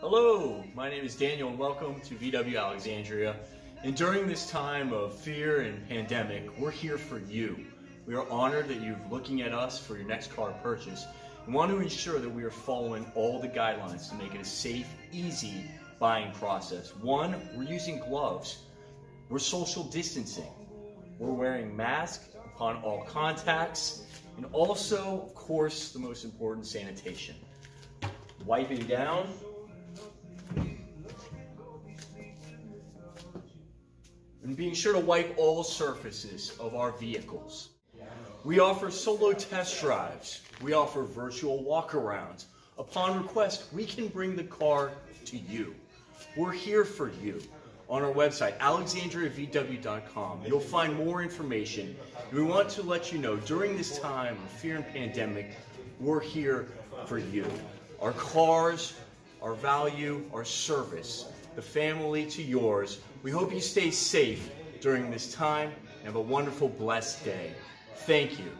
Hello, my name is Daniel and welcome to VW Alexandria. And during this time of fear and pandemic, we're here for you. We are honored that you're looking at us for your next car purchase and want to ensure that we are following all the guidelines to make it a safe, easy buying process. One, we're using gloves. We're social distancing. We're wearing masks upon all contacts. And also, of course, the most important, sanitation. Wiping down, and being sure to wipe all surfaces of our vehicles. We offer solo test drives. We offer virtual walkarounds. Upon request, we can bring the car to you. We're here for you. On our website, alexandriavw.com, you'll find more information. We want to let you know during this time of fear and pandemic, we're here for you. Our cars, our value, our service, the family to yours. We hope you stay safe during this time and have a wonderful, blessed day. Thank you.